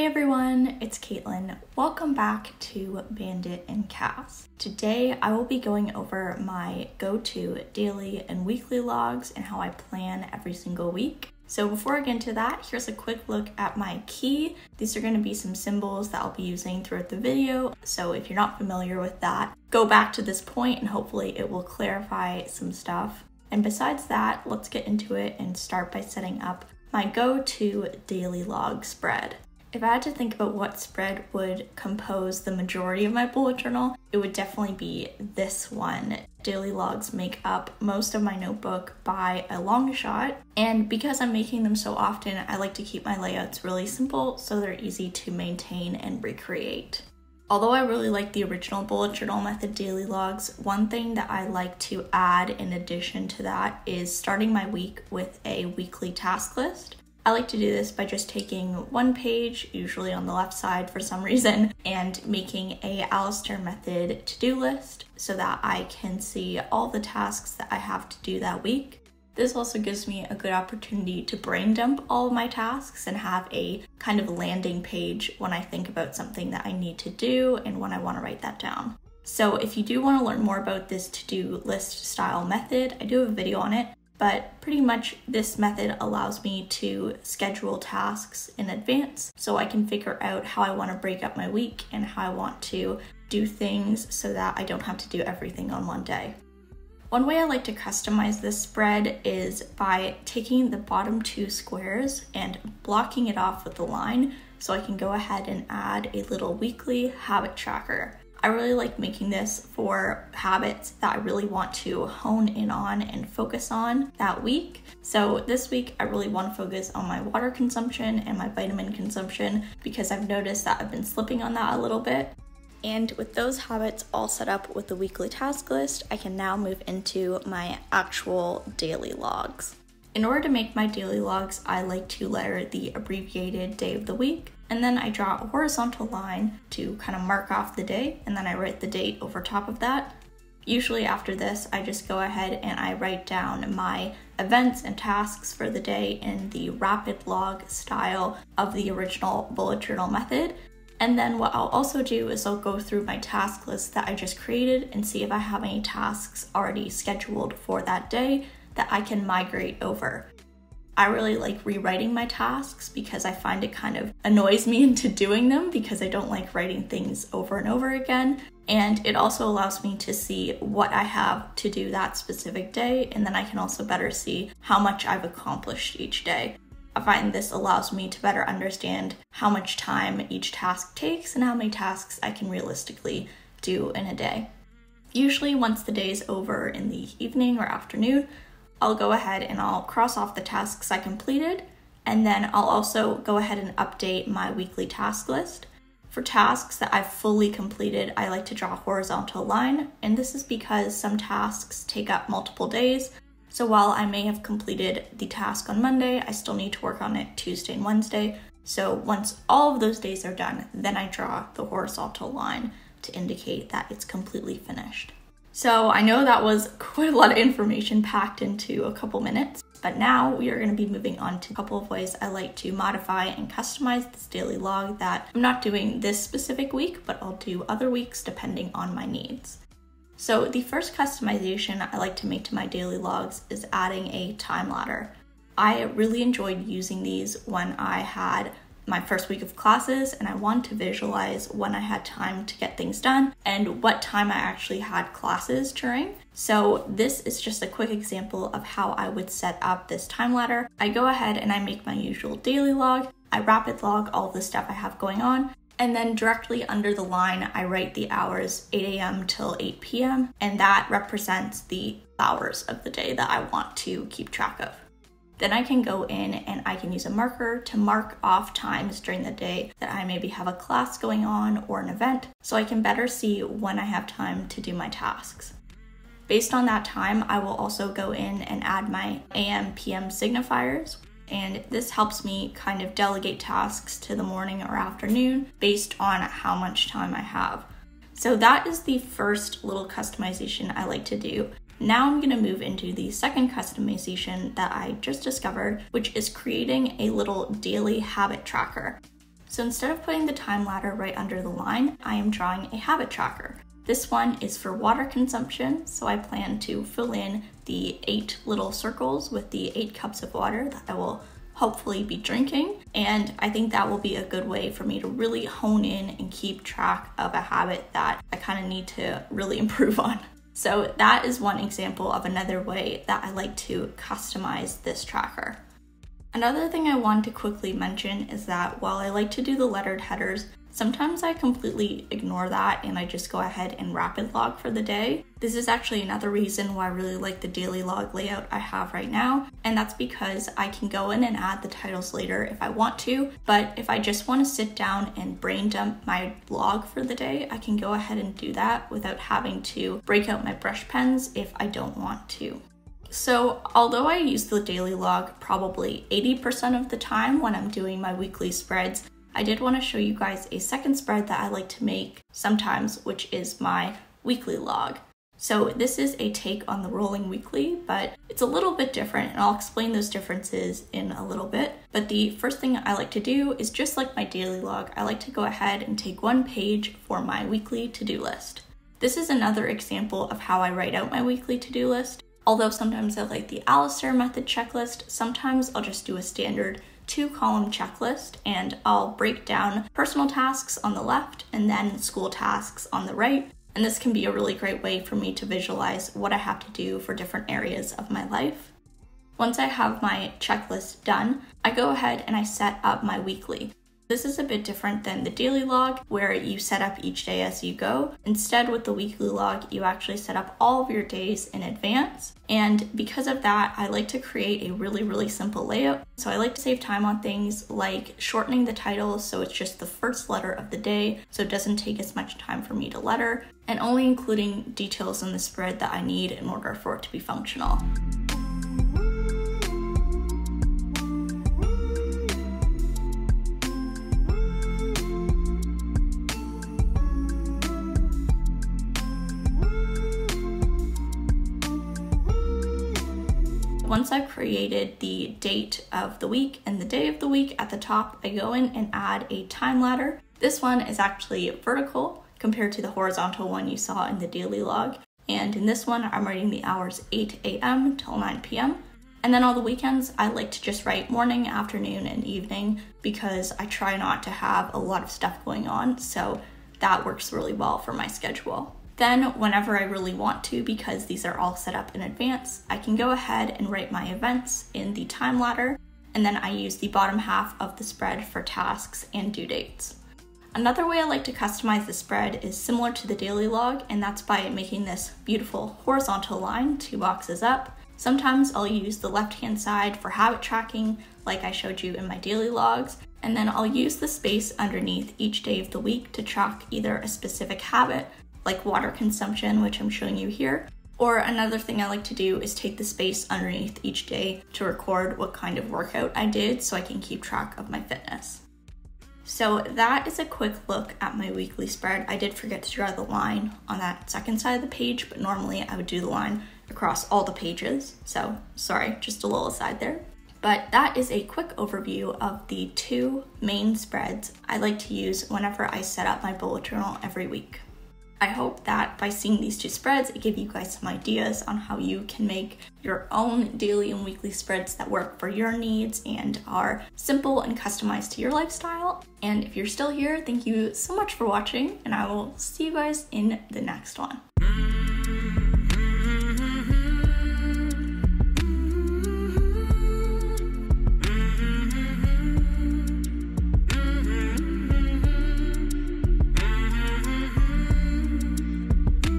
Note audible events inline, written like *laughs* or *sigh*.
Hey everyone, it's Kaitlin. Welcome back to Bandit and Cass. Today I will be going over my go to daily and weekly logs and how I plan every single week. So before I get into that, here's a quick look at my key. These are going to be some symbols that I'll be using throughout the video. So if you're not familiar with that, go back to this point and hopefully it will clarify some stuff. And besides that, let's get into it and start by setting up my go-to daily log spread. If I had to think about what spread would compose the majority of my bullet journal, it would definitely be this one. Daily logs make up most of my notebook by a long shot, and because I'm making them so often, I like to keep my layouts really simple so they're easy to maintain and recreate. Although I really like the original bullet journal method daily logs, one thing that I like to add in addition to that is starting my week with a weekly task list. I like to do this by just taking one page, usually on the left side for some reason, and making a Alastair method to-do list so that I can see all the tasks that I have to do that week. This also gives me a good opportunity to brain dump all of my tasks and have a kind of landing page when I think about something that I need to do and when I want to write that down. So if you do want to learn more about this to-do list style method, I do have a video on it, but pretty much this method allows me to schedule tasks in advance so I can figure out how I want to break up my week and how I want to do things so that I don't have to do everything on one day. One way I like to customize this spread is by taking the bottom two squares and blocking it off with a line so I can go ahead and add a little weekly habit tracker. I really like making this for habits that I really want to hone in on and focus on that week. So this week, I really want to focus on my water consumption and my vitamin consumption because I've noticed that I've been slipping on that a little bit. And with those habits all set up with the weekly task list, I can now move into my actual daily logs. In order to make my daily logs, I like to letter the abbreviated day of the week and then I draw a horizontal line to kind of mark off the day, and then I write the date over top of that. Usually after this, I just go ahead and I write down my events and tasks for the day in the rapid log style of the original bullet journal method. And then what I'll also do is I'll go through my task list that I just created and see if I have any tasks already scheduled for that day that I can migrate over. I really like rewriting my tasks because I find it kind of annoys me *laughs* into doing them because I don't like writing things over and over again. And it also allows me to see what I have to do that specific day, and then I can also better see how much I've accomplished each day. I find this allows me to better understand how much time each task takes and how many tasks I can realistically do in a day. Usually, once the day is over in the evening or afternoon, I'll go ahead and I'll cross off the tasks I completed, and then I'll also go ahead and update my weekly task list. For tasks that I've fully completed, I like to draw a horizontal line, and this is because some tasks take up multiple days. So while I may have completed the task on Monday, I still need to work on it Tuesday and Wednesday. So once all of those days are done, then I draw the horizontal line to indicate that it's completely finished. So I know that was *laughs* quite a lot of information packed into a couple minutes, but now we are going to be moving on to a couple of ways I like to modify and customize this daily log that I'm not doing this specific week, but I'll do other weeks depending on my needs. So the first customization I like to make to my daily logs is adding a time ladder. I really enjoyed using these when I had my first week of classes and I wanted to visualize when I had time to get things done and what time I actually had classes during. So this is just a quick example of how I would set up this time ladder. I go ahead and I make my usual daily log. I rapid log all the stuff I have going on and then directly under the line, I write the hours 8 a.m. till 8 p.m. And that represents the hours of the day that I want to keep track of. Then I can go in and I can use a marker to mark off times during the day that I maybe have a class going on or an event so I can better see when I have time to do my tasks. Based on that time, I will also go in and add my AM PM signifiers, and this helps me kind of delegate tasks to the morning or afternoon based on how much time I have. So that is the first little customization I like to do. Now I'm gonna move into the second customization that I just discovered, which is creating a little daily habit tracker. So instead of putting the time ladder right under the line, I am drawing a habit tracker. This one is for water consumption, so I plan to fill in the eight little circles with the eight cups of water that I will hopefully be drinking. And I think that will be a good way for me to really hone in and keep track of a habit that I kind of need to really *laughs* improve on. So, that is one example of another way that I like to customize this tracker. Another thing I want to quickly mention is that while I like to do the lettered headers, Sometimes I completely ignore that and I just go ahead and rapid log for the day. This is actually another reason why I really like the daily log layout I have right now, and that's because I can go in and add the titles later if I want to, but if I just want to sit down and brain dump my log for the day, I can go ahead and do that without having to break out my brush pens if I don't want to. So, although I use the daily log probably 80% of the time when I'm doing my weekly spreads, I did want to show you guys a second spread that I like to make sometimes, which is my weekly log. So this is a take on the rolling weekly, but it's a little bit different and I'll explain those differences in a little bit. But the first thing I like to do is just like my daily log, I like to go ahead and take one page for my weekly to-do list. This is another example of how I write out my weekly to-do list. Although sometimes I like the Alastair method checklist, sometimes I'll just do a standard two column checklist and I'll break down personal tasks on the left and then school tasks on the right. And this can be a really great way for me to visualize what I have to do for different areas of my life. Once I have my checklist done, I go ahead and I set up my weekly. This is a bit different than the daily log where you set up each day as you go. Instead, with the weekly log, you actually set up all of your days in advance. And because of that, I like to create a really, really simple layout. So I like to save time on things like shortening the title so it's just the first letter of the day so it doesn't take as much time for me to letter, and only including details in the spread that I need in order for it to be functional. Once I've created the date of the week and the day of the week at the top, I go in and add a time ladder. This one is actually vertical compared to the horizontal one you saw in the daily log. And in this one, I'm writing the hours 8 a.m. till 9 p.m. And then all the weekends, I like to just write morning, afternoon, and evening because I try not to have a lot of stuff going on. So that works really well for my schedule. Then, whenever I really want to, because these are all set up in advance, I can go ahead and write my events in the time ladder, and then I use the bottom half of the spread for tasks and due dates. Another way I like to customize the spread is similar to the daily log, and that's by making this beautiful horizontal line two boxes up. Sometimes I'll use the left hand side for habit tracking, like I showed you in my daily logs, and then I'll use the space underneath each day of the week to track either a specific habit like water consumption, which I'm showing you here. Or another thing I like to do is take the space underneath each day to record what kind of workout I did so I can keep track of my fitness. So that is a quick look at my weekly spread. I did forget to draw the line on that second side of the page, but normally I would do the line across all the pages. So sorry, just a little aside there. But that is a quick overview of the two main spreads I like to use whenever I set up my bullet journal every week. I hope that by seeing these two spreads, it gave you guys some ideas on how you can make your own daily and weekly spreads that work for your needs and are simple and customized to your lifestyle. And if you're still here, thank you so much for watching, and I will see you guys in the next one.